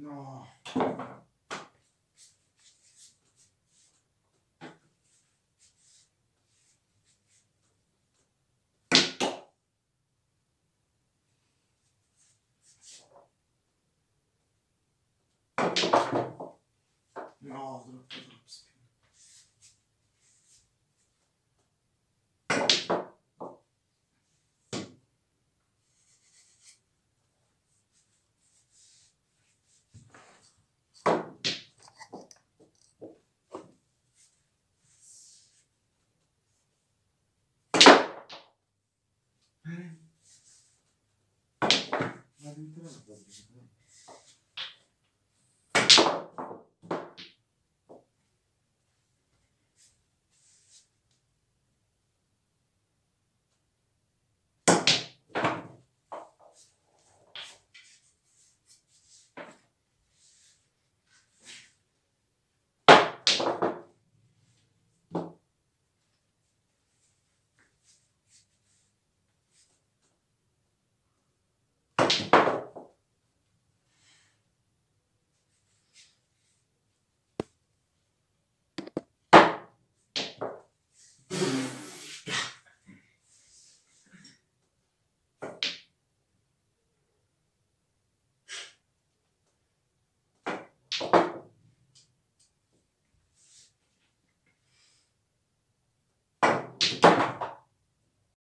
No. No, troppo cosa che-